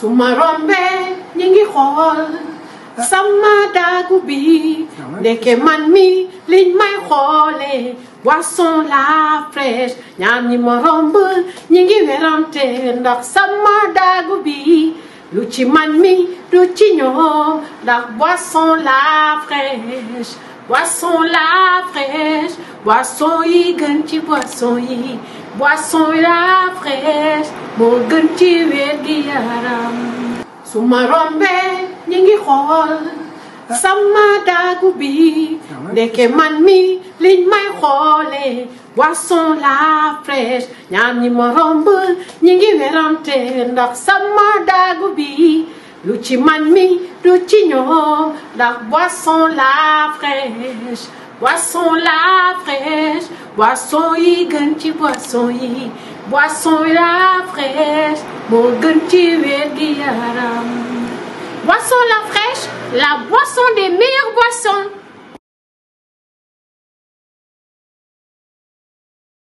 su ma rombee ñi ngi xool sama daagu bi ndeke man mi liñ may xoole boisson la fraîche ñaar ñi ma romb ñi ngi werante ndax sama daagu bi lu ci man mi lu ci ñoom ndax boisson la fraîche boisson la fraîche boisson yi gën ci boisson yi boisson la fraîche moo gën ci wér gi yaram su ma rombee ñi ngi xool sama daagu bi ndeke man mi liñ may xoole boisson la fraîche ñaar ñi ma romb ñi ngi werante ndax sama daagu bi l'outil no, la boisson la fraîche, boisson la fraîche, boisson y ganti, boisson y, boisson la fraîche, mon ganti diaram. Boisson la fraîche, la boisson des meilleures boissons.